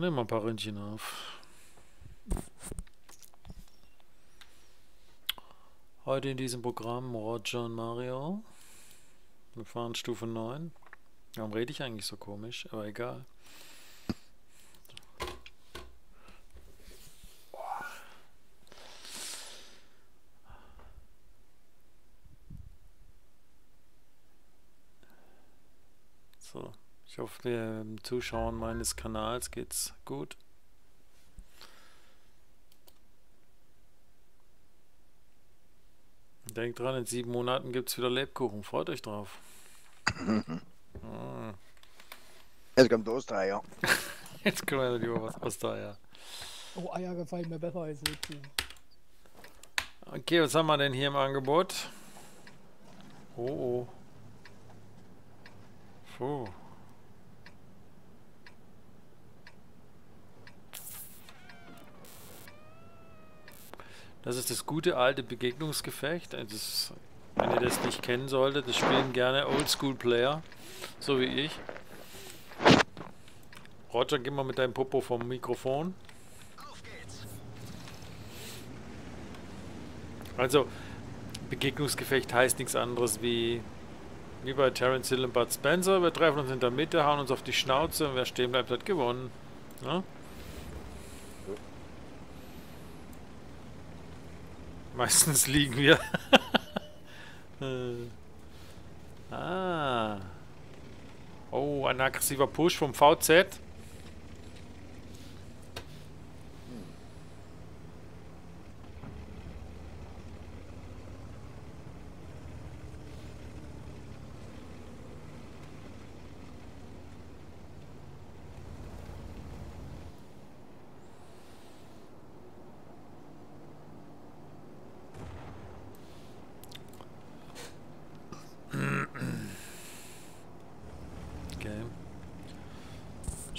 Nehmen wir ein paar Ründchen auf. Heute in diesem Programm Roger und Mario. Wir fahren Stufe 9. Warum rede ich eigentlich so komisch? Aber egal. So, ich hoffe, dem Zuschauen meines Kanals geht's gut. Denkt dran, in sieben Monaten gibt es wieder Lebkuchen. Freut euch drauf. ah. Jetzt kommt Ostereier. Jetzt kommen wir lieber was Ostereier. Oh, Eier gefallen mir besser als Lebkuchen. Okay, was haben wir denn hier im Angebot? Oh oh. Puh. Das ist das gute alte Begegnungsgefecht. Also das, wenn ihr das nicht kennen solltet, das spielen gerne Oldschool-Player, so wie ich. Roger, geh mal mit deinem Popo vom Mikrofon. Also, Begegnungsgefecht heißt nichts anderes wie, wie bei Terence Hill und Bud Spencer. Wir treffen uns in der Mitte, hauen uns auf die Schnauze und wer stehen bleibt, hat gewonnen. Ja? Meistens liegen wir. ah. Oh, ein aggressiver Push vom VZ.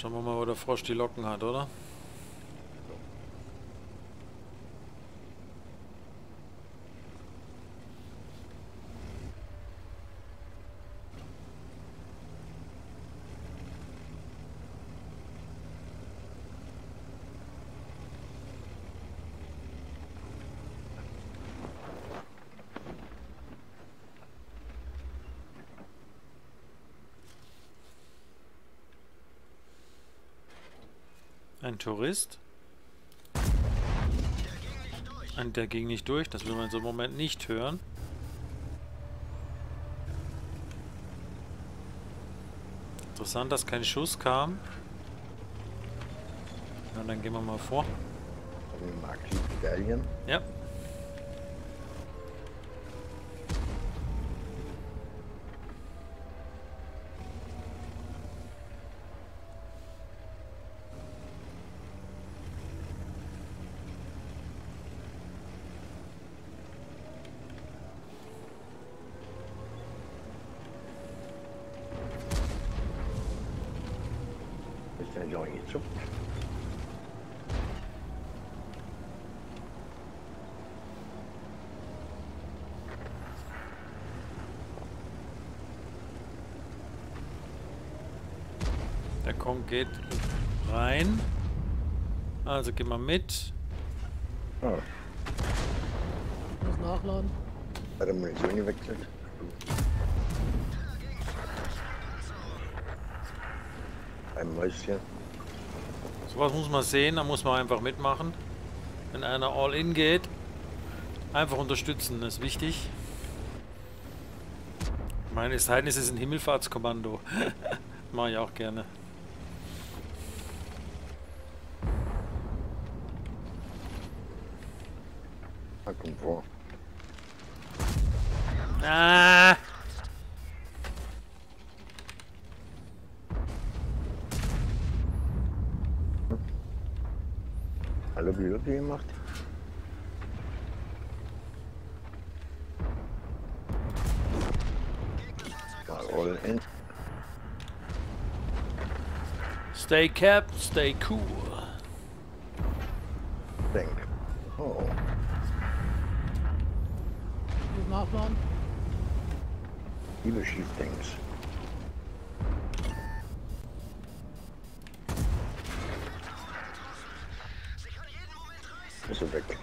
Schauen wir mal, wo der Frosch die Locken hat, oder? Ein Tourist. Und der ging nicht durch. Das will man so im Moment nicht hören. Interessant, dass kein Schuss kam. Na, dann gehen wir mal vor. Ja. Der Kong geht rein. Also gehen wir mit. Oh. Muss nachladen. Hat er Munition gewechselt? Ein Mäuschen. Sowas muss man sehen, da muss man einfach mitmachen. Wenn einer All-In geht, einfach unterstützen, das ist wichtig. Ich meine, es sei denn, es ist ein Himmelfahrtskommando. Mache ich auch gerne. Kommt vor. Ah! Alle Blöcke gemacht. Mal all in. Stay capped, stay cool. Denk. Oh. Muss nachladen. Liebe Schießdenks. Ist er weg.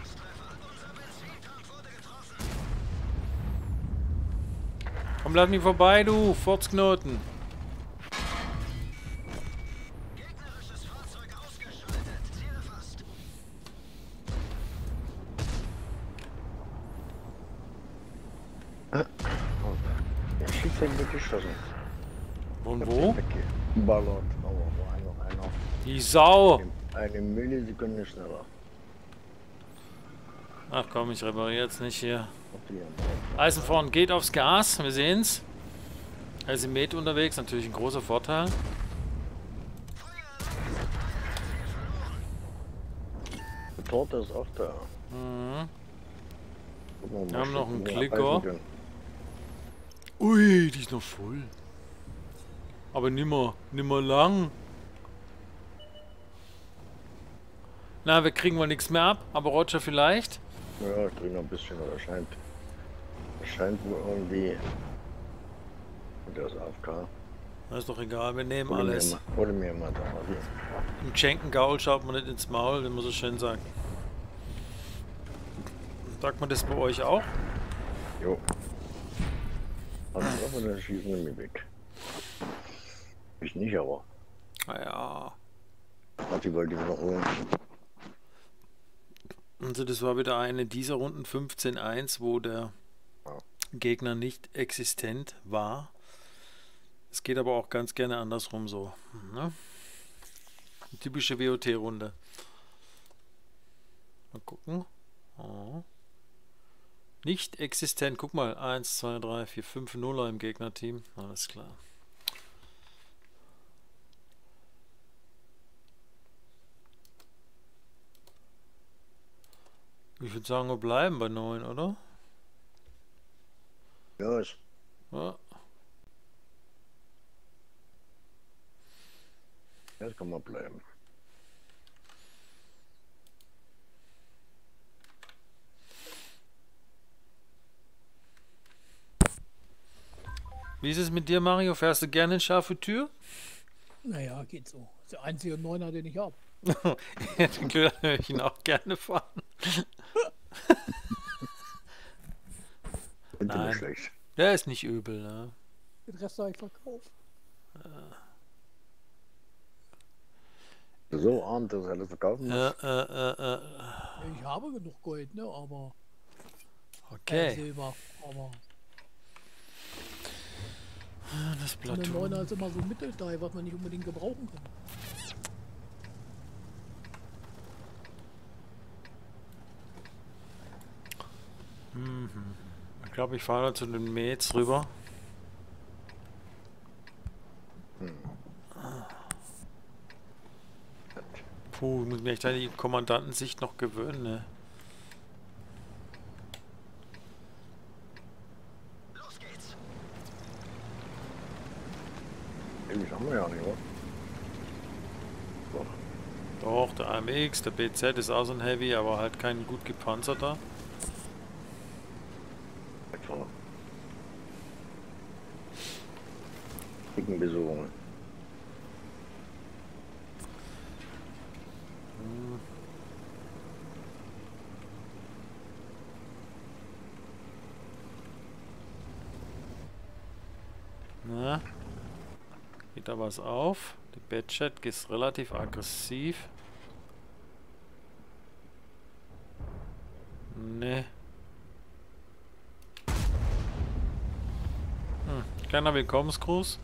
Komm, lass mich vorbei, du Furzknoten. Der Schiff hat weggeschossen. Und wo? Weggeballert. Aber war noch einer. Die Sau. Eine Millisekunde schneller. Ach komm, ich repariere jetzt nicht hier. Andere. Eisenvorn geht aufs Gas, wir sehen's. Er ist im Met unterwegs, natürlich ein großer Vorteil. Die Torte ist auch da. Mhm. Gucken Wir haben noch einen wir Klicker. Ui, die ist noch voll. Aber nimmer, nimmer lang. Na, wir kriegen wohl nichts mehr ab, aber Roger vielleicht. Ja, ich krieg noch ein bisschen, aber scheint. Scheint wohl irgendwie. Der ist AFK. Das ist doch egal, wir nehmen Hol alles. Hol mir mal da. Hier. Im Schenkengaul schaut man nicht ins Maul, wenn man so schön sagt. Sagt man das bei euch auch? Jo. Also, aber dann schießen wir mich weg. Ich nicht, aber. Naja. Matti wollte ihn noch holen. Also das war wieder eine dieser Runden 15-1, wo der. Gegner nicht existent war. Es geht aber auch ganz gerne andersrum so. Ne? Typische WOT-Runde. Mal gucken. Oh. Nicht existent. Guck mal. 1, 2, 3, 4, 5 Nuller im Gegnerteam. Alles klar. Ich würde sagen, wir bleiben bei 9, oder? Ja, ist. Ja. Jetzt kann man bleiben. Wie ist es mit dir, Mario? Fährst du gerne in scharfe Tür? Naja, geht so. Das ist der einzige Neuner, den ich habe. Den Köder höre ich ihn auch gerne fahren. Nein. schlecht. Der ist nicht übel, ne? Den Rest habe ich verkauft. So arm, dass er alles verkaufen muss. Äh, äh, äh, äh. Ich habe genug Gold, ne? Aber. Okay. Silber. Aber. Das So eine Plateau. Neuner ist immer so ein Mittelteil, was man nicht unbedingt gebrauchen kann. Glaube, ich fahre zu den Mähts rüber. Puh, ich muss mich echt an die Kommandantensicht noch gewöhnen, ne? Ewig haben wir ja nicht, oder? Doch. Doch, der AMX, der BZ ist auch so ein Heavy, aber halt kein gut gepanzerter. Etwa. Rückenbesuchungen. Na? Geht da was auf? Der Badchat ist relativ aggressiv. Ne. Hm, kleiner Willkommensgruß.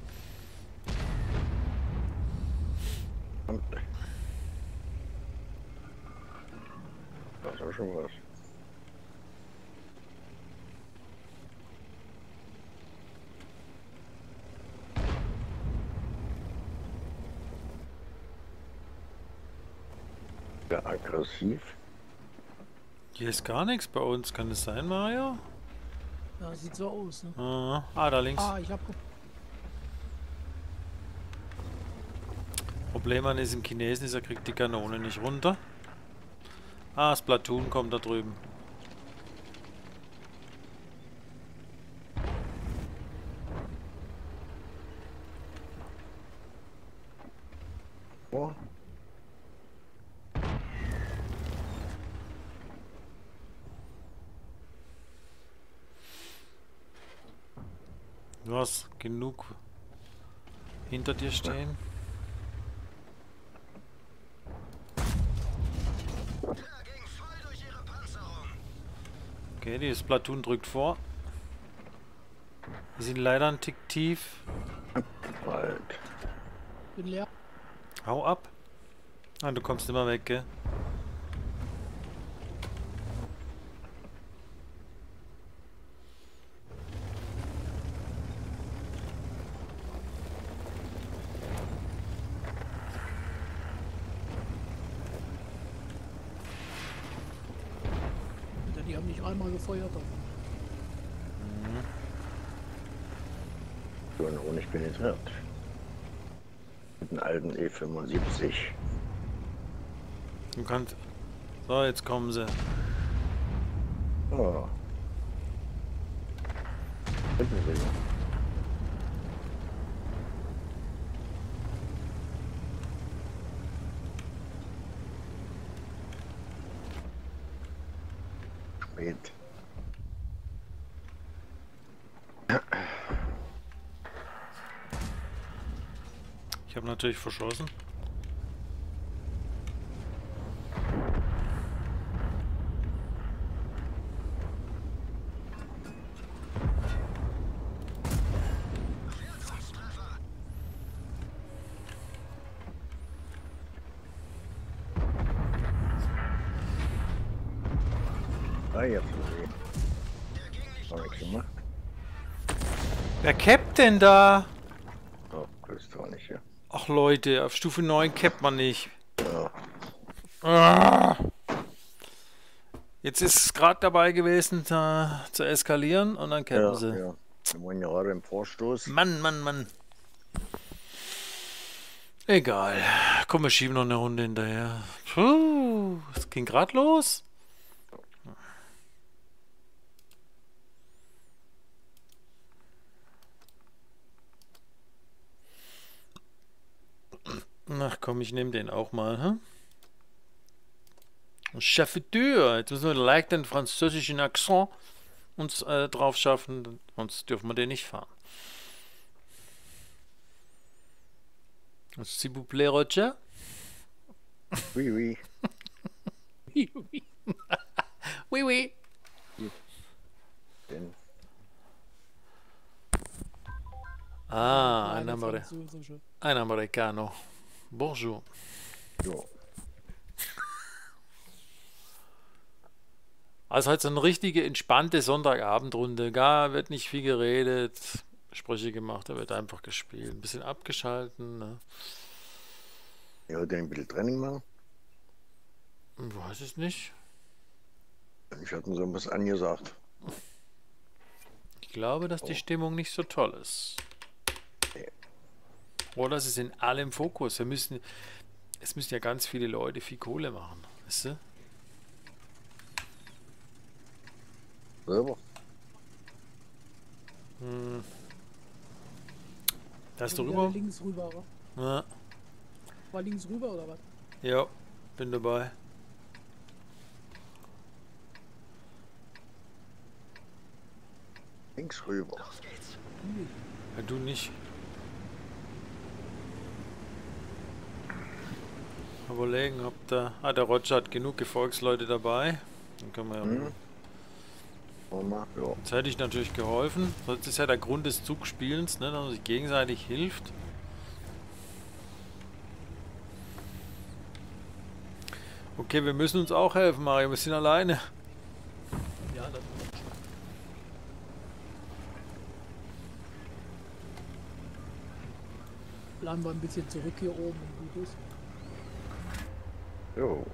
Das ist schon was. Ja, aggressiv. Hier ist gar nichts bei uns. Kann das sein, Mario? Ja, sieht so aus, ne? Ah, ah da links. Ah, ich habe Problem an diesem Chinesen ist, er kriegt die Kanone nicht runter. Ah, das Platoon kommt da drüben. Oh, Hast genug hinter dir stehen. Okay, dieses Platoon drückt vor. Wir sind leider ein Tick tief. Bald. Bin leer. Hau ab. Ah, du kommst immer weg, gell? Nicht einmal gefeuert. aber So, und ich penetriert. Mit einem alten E E75. Du kannst. So, jetzt kommen sie. Oh. Finden wir ihn. Spät. Ich habe natürlich verschossen. Denn da? Oh, grüßt auch nicht, ja. Ach Leute, auf Stufe 9 cappt man nicht. Ja. Ah. Jetzt ist es gerade dabei gewesen da, zu eskalieren und dann cappen Ja, sie. ja. Wir waren ja gerade im Vorstoß. Mann, Mann, Mann. Egal. Komm, wir schieben noch eine Runde hinterher. Puh, es ging gerade los. Ach komm, ich nehme den auch mal. Hm? Chafeteur. Jetzt müssen wir leicht den französischen Akzent uns äh, drauf schaffen, sonst dürfen wir den nicht fahren. S'il vous plaît, Roger. Oui, oui. Oui, oui. Den Ah, ein, Amer ein Americano. Bonjour. jo. Also heute so eine richtige entspannte Sonntagabendrunde. Gar wird nicht viel geredet, Sprüche gemacht, da wird einfach gespielt. Ein bisschen abgeschalten. Ne? Ja, heute ein bisschen Training machen. Ich Weiß es nicht. Ich hatte so was angesagt. Ich glaube, dass die Oh. Stimmung nicht so toll ist. Nee. Oder es ist in allem Fokus. Wir müssen, es müssen ja ganz viele Leute viel Kohle machen. Weißt du? Selber. Hm. Da hast du rüber? Links rüber, oder? Ja. War links rüber oder was? ja, bin dabei. Links rüber. Ja, du nicht. Überlegen, ob da. Ah, der Roger hat genug Gefolgsleute dabei. Dann können wir ja. Hm. Ja. Jetzt hätte ich natürlich geholfen. Das ist ja der Grund des Zugspielens, ne, dass man sich gegenseitig hilft. Okay, wir müssen uns auch helfen, Mario. Wir sind alleine. Ja, das Bleiben wir ein bisschen zurück hier oben gut ist. Jo.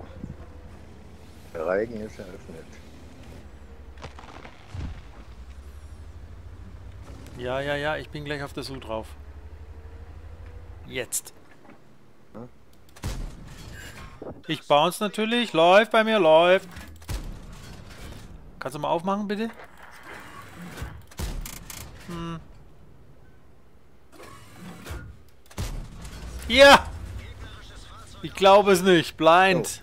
Der Reigen ist eröffnet. Ja, ja, ja, ich bin gleich auf der Suche drauf. Jetzt. Ja. Ich bounce natürlich. Läuft bei mir, läuft. Kannst du mal aufmachen, bitte? Hm. Ja! Ich glaube es nicht. Blind.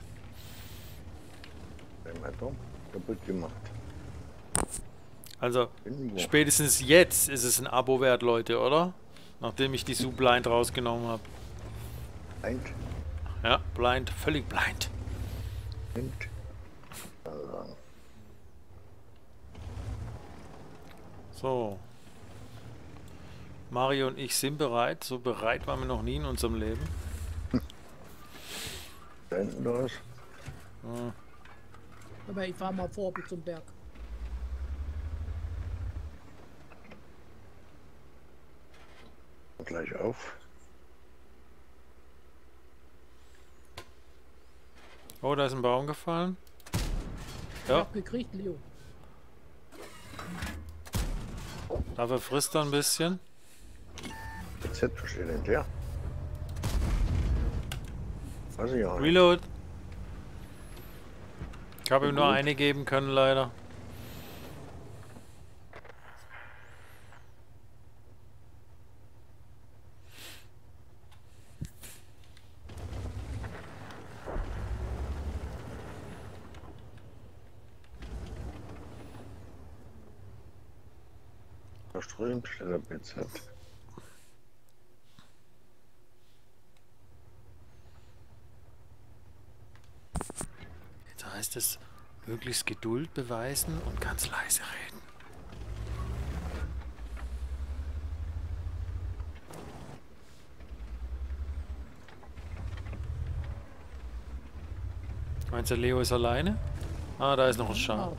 Atom kaputt gemacht. Also, spätestens jetzt ist es ein Abo wert, Leute, oder? Nachdem ich die Sue Blind rausgenommen habe. Blind. Ja, blind, völlig blind. Blind. So. Mario und ich sind bereit. So bereit waren wir noch nie in unserem Leben. Da hinten raus. Ja. Aber ich fahr mal vor bis zum Berg. Gleich auf. Oh, da ist ein Baum gefallen. Ich Ja, hab gekriegt, Leo. dafür frisst er ein bisschen. Jetzt hätte steht denn der? Weiß ich auch nicht. Reload. Ich habe ihm nur eine geben können, leider. Verströmt der BZ. Es, möglichst Geduld beweisen und ganz leise reden. Meinst du, Leo ist alleine? Ah, da ist noch ein Schaf.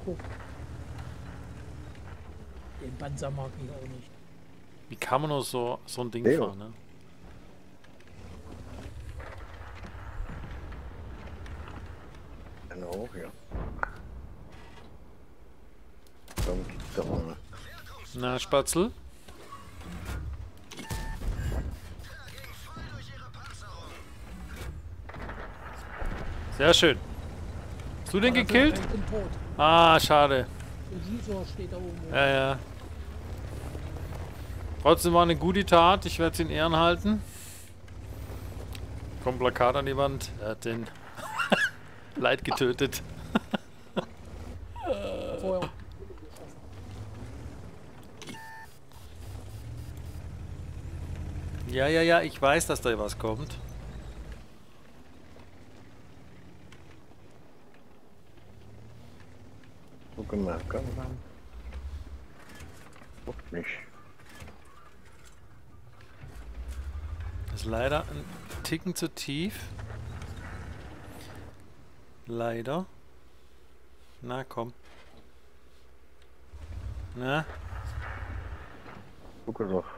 Den Panzer mag ich auch nicht. Wie kann man nur so, so ein Ding Leo. fahren, ne? Einer hoch, ja. Komm, gib doch mal. Spatzel? Sehr schön. Hast du den Also, gekillt? Ah, schade. Ja, ja. Trotzdem war eine gute Tat. Ich werde es in Ehren halten. Kommt Plakat an die Wand. Er hat den Leid getötet. Ja, ja, ja. Ich weiß, dass da was kommt. Guck mal, komm mal. Guckt mich. Das ist leider ein Ticken zu tief. Leider. Na komm. Na, Gucke doch.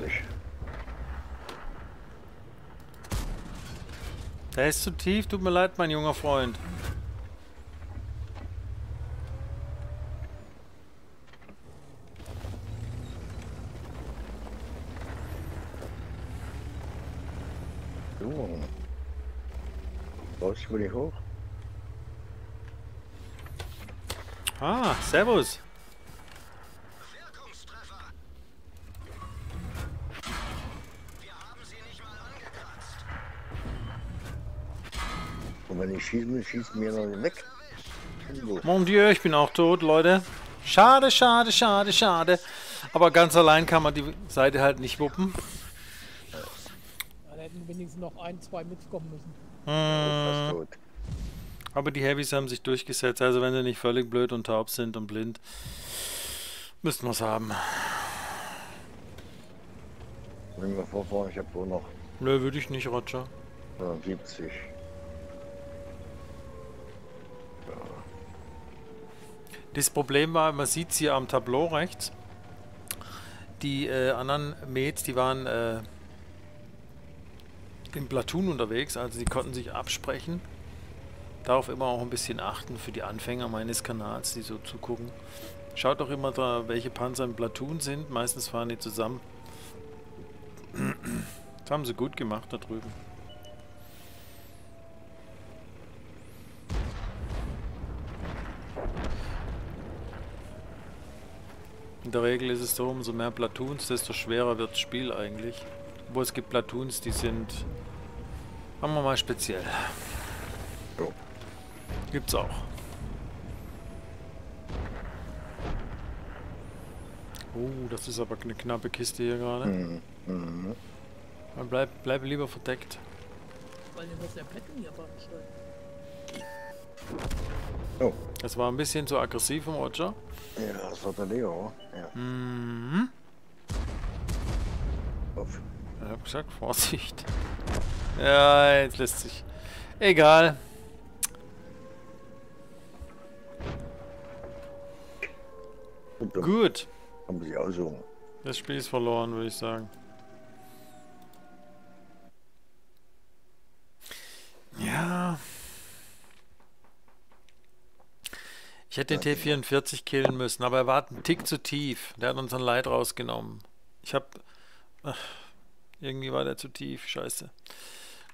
Sich. der ist zu tief. Tut mir leid, mein junger Freund. So. Brauchst du nicht hoch? Ah, servus. Und wenn ich schießen will, schießen mir noch nicht weg. Mon Dieu, ich bin auch tot, Leute. Schade, schade, schade, schade. Aber ganz allein kann man die Seite halt nicht wuppen. Da hätten wenigstens noch ein, zwei mitkommen müssen. Tot. Aber die Heavys haben sich durchgesetzt. Also wenn sie nicht völlig blöd und taub sind und blind, müssten wir es haben. Wir vorfahren, ich habe wohl noch Nö, würde ich nicht, Roger. 70. Das Problem war, man sieht es hier am Tableau rechts. Die äh, anderen Mates, die waren äh, im Platoon unterwegs, also die konnten sich absprechen. Darauf immer auch ein bisschen achten für die Anfänger meines Kanals, die so zugucken. Schaut doch immer da, welche Panzer im Platoon sind. Meistens fahren die zusammen. Das haben sie gut gemacht da drüben. der Regel ist es so, umso mehr Platoons, desto schwerer wird das Spiel eigentlich. Wo es gibt Platoons, die sind, haben wir mal speziell. Jo. Gibt's auch. Oh, das ist aber eine knappe Kiste hier gerade. Mhm. mhm. Man bleibt bleib lieber verdeckt. Weil hier muss der Becken hier bauen Oh. Das war ein bisschen zu aggressiv vom Roger. ja, das war der Leo. Ja, Mhm. auf. Ich hab gesagt, Vorsicht. Ja, jetzt lässt sich. Egal. Gut. kann man sich aussuchen. Das Spiel ist verloren, würde ich sagen. Ja. Ich hätte den T44 killen müssen, aber er war einen Tick zu tief. Der hat unseren Leid rausgenommen. Ich hab. Ach, irgendwie war der zu tief. Scheiße.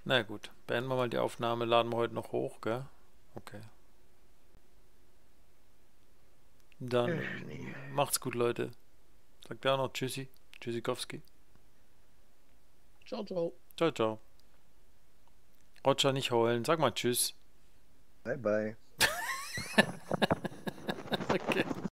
Na gut, beenden wir mal die Aufnahme. Laden wir heute noch hoch, gell? Okay. Dann macht's gut, Leute. Sagt er auch noch Tschüssi. Tschüssikowski. Ciao, ciao. Ciao, ciao. Roger, nicht heulen. Sag mal Tschüss. Bye, bye.